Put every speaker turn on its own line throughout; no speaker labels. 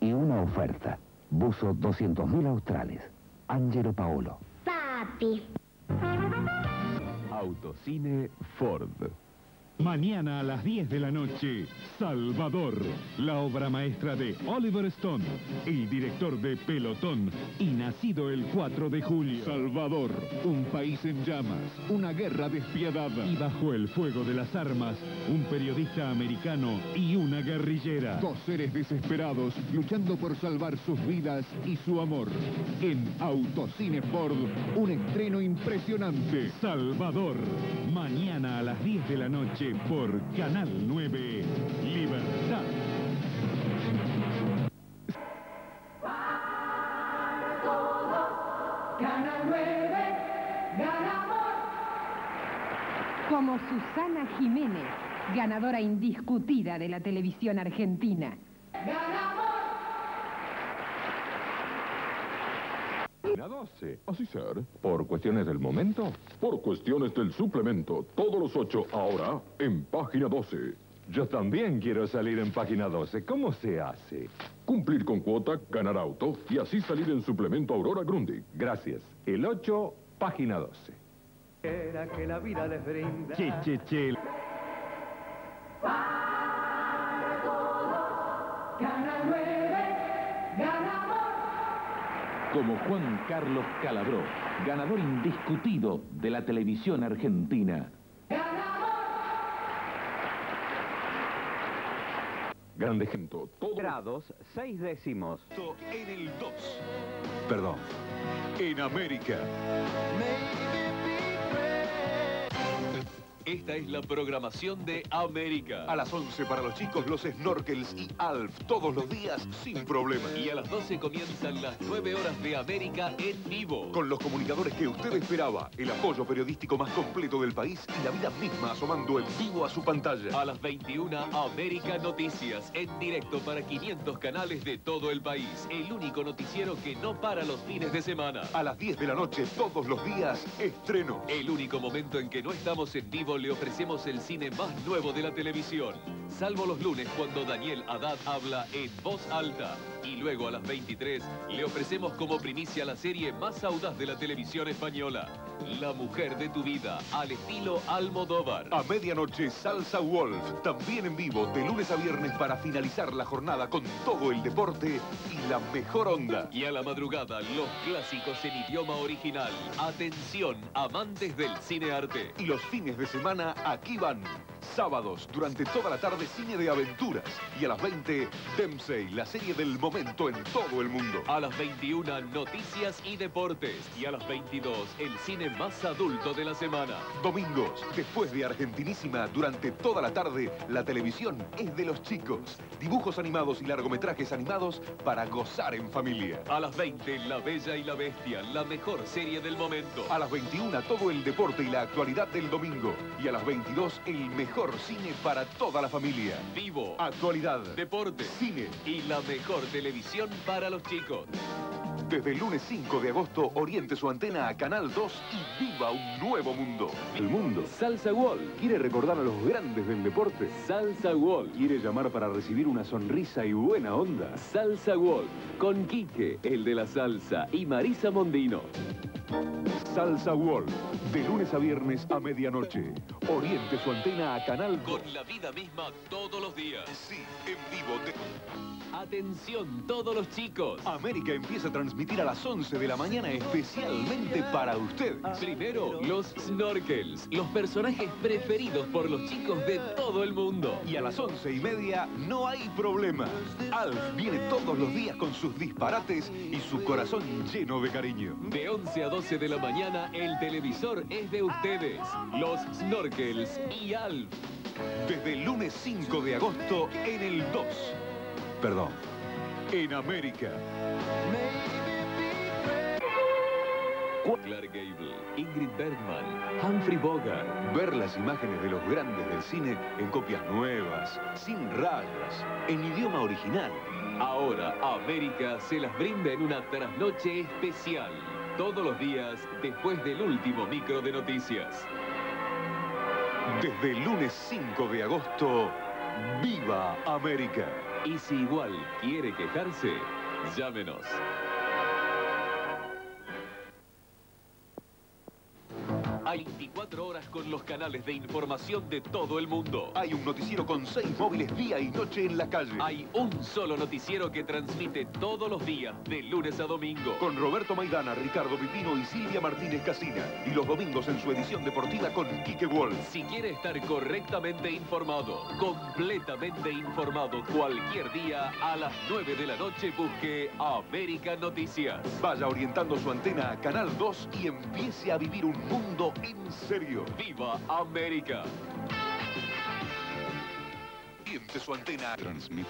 Y una oferta. Buzo 200.000 australes. Angelo Paolo.
Papi.
Autocine Ford.
Mañana a las 10 de la noche, Salvador, la obra maestra de Oliver Stone, el director de Pelotón y nacido el 4 de julio. Salvador, un país en llamas, una guerra despiadada y bajo el fuego de las armas, un periodista americano y una guerrillera. Dos seres desesperados luchando por salvar sus vidas y su amor. En Autocine Ford, un estreno impresionante. Salvador, mañana a las 10 de la noche por Canal 9 Libertad.
Canal 9, ganador.
Como Susana Jiménez, ganadora indiscutida de la televisión argentina.
Ganador.
La 12. Así ser. ¿Por cuestiones del momento? Por cuestiones del suplemento. Todos los ocho ahora en página 12.
Yo también quiero salir en página 12. ¿Cómo se hace?
Cumplir con cuota, ganar auto y así salir en suplemento Aurora Grundy.
Gracias. El 8, página 12.
Era que la vida les brinda.
Che, che, che.
Como Juan Carlos Calabró, ganador indiscutido de la televisión argentina.
Grande Gento. Todo
grados, seis décimos.
En el 2. Perdón. En América.
Esta es la programación de América.
A las 11 para los chicos, los snorkels y Alf, todos los días, sin problema.
Y a las 12 comienzan las 9 horas de América en vivo.
Con los comunicadores que usted esperaba, el apoyo periodístico más completo del país y la vida misma asomando en vivo a su pantalla.
A las 21, América Noticias, en directo para 500 canales de todo el país. El único noticiero que no para los fines de semana.
A las 10 de la noche, todos los días, estreno.
El único momento en que no estamos en vivo le ofrecemos el cine más nuevo de la televisión. Salvo los lunes cuando Daniel Haddad habla en voz alta. Y luego a las 23 le ofrecemos como primicia la serie más audaz de la televisión española. La mujer de tu vida, al estilo Almodóvar.
A medianoche, Salsa Wolf, también en vivo, de lunes a viernes para finalizar la jornada con todo el deporte y la mejor onda.
Y a la madrugada, los clásicos en idioma original. Atención, amantes del cine arte.
Y los fines de semana, aquí van. Sábados, durante toda la tarde, cine de aventuras. Y a las 20, Dempsey, la serie del momento en todo el mundo.
A las 21, noticias y deportes. Y a las 22, el cine más adulto de la semana.
Domingos, después de Argentinísima, durante toda la tarde, la televisión es de los chicos. Dibujos animados y largometrajes animados para gozar en familia.
A las 20, La Bella y la Bestia, la mejor serie del momento.
A las 21, todo el deporte y la actualidad del domingo. Y a las 22, el mejor cine para toda la familia.
Vivo.
Actualidad.
Deporte.
Cine.
Y la mejor televisión para los chicos.
Desde el lunes 5 de agosto, oriente su antena a Canal 2 y viva un nuevo mundo.
El mundo.
Salsa Wall.
¿Quiere recordar a los grandes del deporte?
Salsa Wall.
¿Quiere llamar para recibir una sonrisa y buena onda?
Salsa Wall. Con Quique, el de la salsa, y Marisa Mondino.
Salsa Wall. De lunes a viernes a medianoche. Oriente su antena a Canal 2.
Con la vida misma todos los días.
Sí, en vivo.
Atención todos los chicos.
América empieza a transmitir a las 11 de la mañana especialmente para ustedes.
Primero, los snorkels, los personajes preferidos por los chicos de todo el mundo.
Y a las 11 y media no hay problema. Alf viene todos los días con sus disparates y su corazón lleno de cariño.
De 11 a 12 de la mañana, el televisor es de ustedes. Los snorkels y Alf.
Desde el lunes 5 de agosto en el 2. Perdón. En América.
Clark Gable, Ingrid Bergman, Humphrey Bogart.
Ver las imágenes de los grandes del cine en copias nuevas, sin rayas, en idioma original.
Ahora América se las brinda en una trasnoche especial. Todos los días después del último micro de noticias.
Desde el lunes 5 de agosto, ¡Viva América!
Y si igual quiere quejarse, llámenos. Hay 24 horas con los canales de información de todo el mundo.
Hay un noticiero con seis móviles día y noche en la calle.
Hay un solo noticiero que transmite todos los días, de lunes a domingo.
Con Roberto Maidana, Ricardo Pipino y Silvia Martínez Casina. Y los domingos en su edición deportiva con Quique Wolf.
Si quiere estar correctamente informado, completamente informado cualquier día, a las 9 de la noche busque América Noticias.
Vaya orientando su antena a Canal 2 y empiece a vivir un mundo en serio.
¡Viva América!
Siente su antena.
Transmite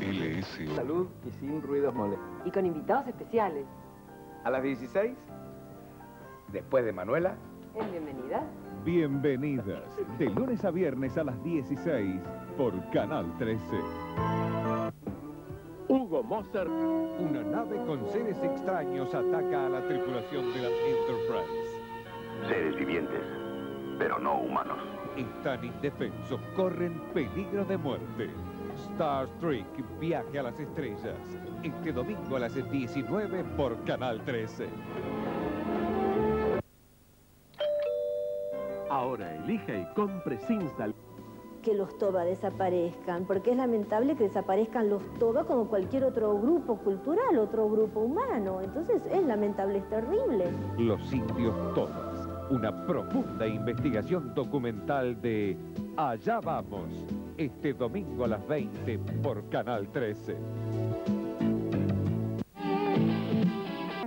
LS.
Salud y sin ruidos molestos.
Y con invitados especiales.
A las 16, después de Manuela,
¿Es bienvenida?
Bienvenidas, de lunes a viernes a las 16 por Canal 13.
Hugo Mozart.
Una nave con seres extraños ataca a la tripulación.
Seres vivientes, pero no humanos.
Están indefensos, corren peligro de muerte. Star Trek, viaje a las estrellas. Este domingo a las 19 por Canal 13.
Ahora elija y compre sin sal.
que los TOBA desaparezcan, porque es lamentable que desaparezcan los TOBA como cualquier otro grupo cultural, otro grupo humano. Entonces es lamentable, es terrible.
Los indios todas. Una profunda investigación documental de Allá vamos. Este domingo a las 20 por Canal 13.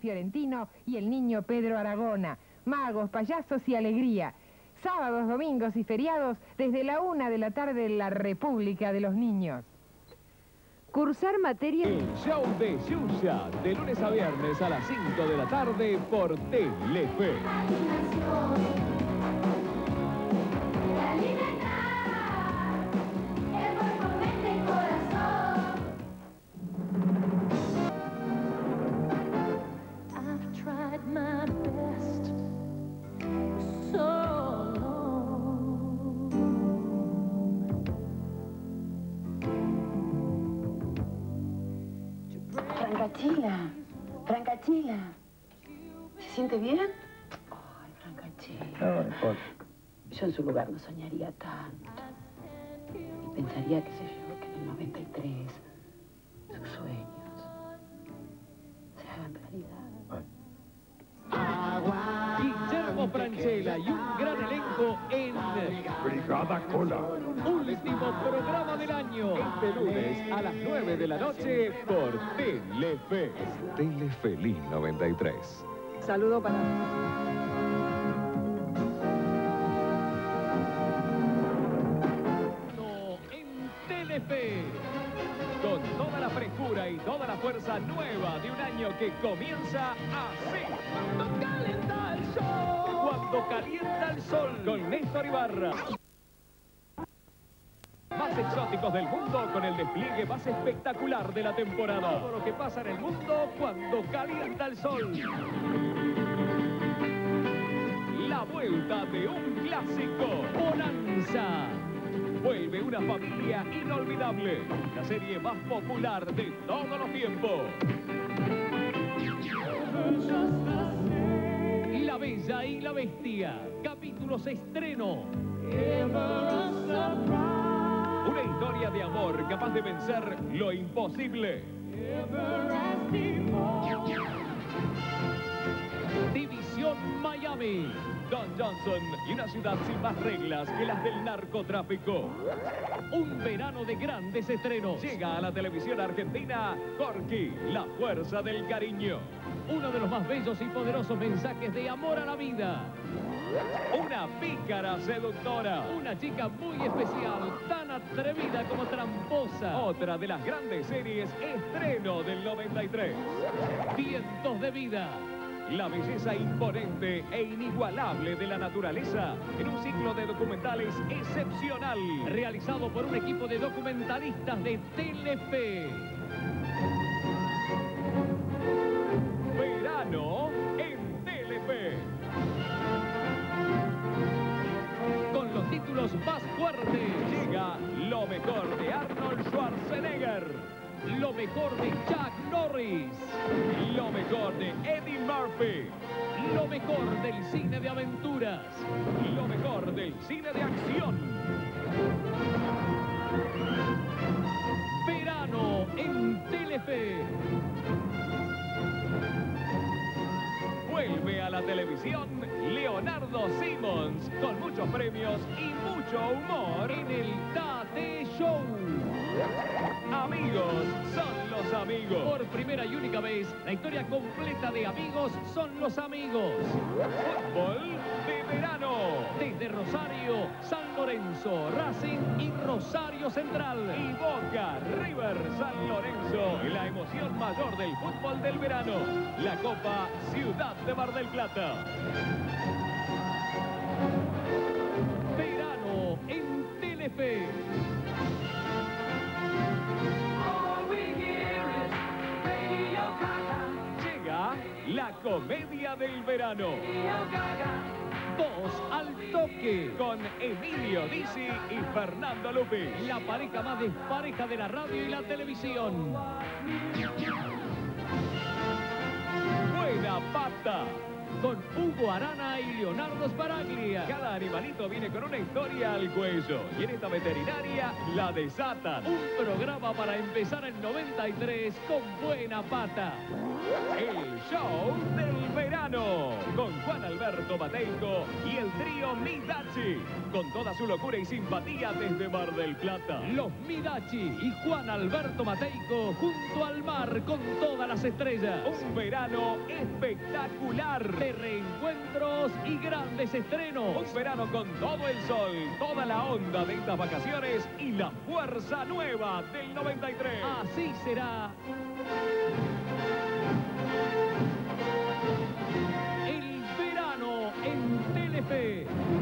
Fiorentino y el niño Pedro Aragona. Magos, payasos y alegría. Sábados, domingos y feriados desde la una de la tarde en la República de los Niños. Cursar materia...
El show de Yuya, de lunes a viernes a las 5 de la tarde por Telefe.
Francachila, Francachila. ¿Se siente bien? Ay, Francachila. Yo en su lugar no soñaría tanto. Y pensaría, qué sé yo, que en el 93 sus sueños se hagan realidad.
Franchella y un gran elenco en Brigada Cola. Último programa del año. Este lunes a las 9 de la noche por Telefe.
Telefeliz 93.
Saludo para...
toda la fuerza nueva de un año que comienza así. Cuando calienta el sol. Cuando calienta el sol. Con Néstor Ibarra. Más exóticos del mundo con el despliegue más espectacular de la temporada. Todo lo que pasa en el mundo cuando calienta el sol. La vuelta de un clásico. Bonanza. Vuelve una familia inolvidable. La serie más popular de todos los tiempos. La Bella y la Bestia. Capítulos estreno. Una historia de amor capaz de vencer lo imposible. Miami. Don Johnson y una ciudad sin más reglas que las del narcotráfico. Un verano de grandes estrenos. Llega a la televisión argentina Corky, la fuerza del cariño. Uno de los más bellos y poderosos mensajes de amor a la vida. Una pícara seductora. Una chica muy especial, tan atrevida como tramposa. Otra de las grandes series estreno del 93. Vientos de vida. La belleza imponente e inigualable de la naturaleza en un ciclo de documentales excepcional realizado por un equipo de documentalistas de Telefe. Verano en Telefe. Con los títulos más fuertes. Llega lo mejor de Arnold Schwarzenegger. Lo mejor de Chuck Norris. Lo mejor de Eddie Murphy. Lo mejor del cine de aventuras. Lo mejor del cine de acción. Verano en Telefe. Vuelve a la televisión Leonardo Simmons con muchos premios y mucho humor en el Tate Show. Amigos son los amigos. Por primera y única vez, la historia completa de Amigos son los amigos. Fútbol de verano. Desde Rosario, San Lorenzo, Racing y Rosario Central. Y Boca, River, San Lorenzo. La emoción mayor del fútbol del verano. La Copa Ciudad de Mar del Plata. Verano en Telefe. La comedia del verano. Dos al toque con Emilio Dizzi y Fernando Lupi. La pareja más despareja de la radio y la televisión. Buena pata. Con Hugo Arana y Leonardo Sparaglia. Cada animalito viene con una historia al cuello. Y en esta veterinaria la desatan. Un programa para empezar en 93 con buena pata. El show del verano. Con Juan Alberto Mateico y el trío Midachi. Con toda su locura y simpatía desde Mar del Plata. Los Midachi y Juan Alberto Mateico junto al mar con todas las estrellas. Un verano espectacular de reencuentros y grandes estrenos. Un verano con todo el sol, toda la onda de estas vacaciones y la fuerza nueva del 93. Así será. El verano en Telefe.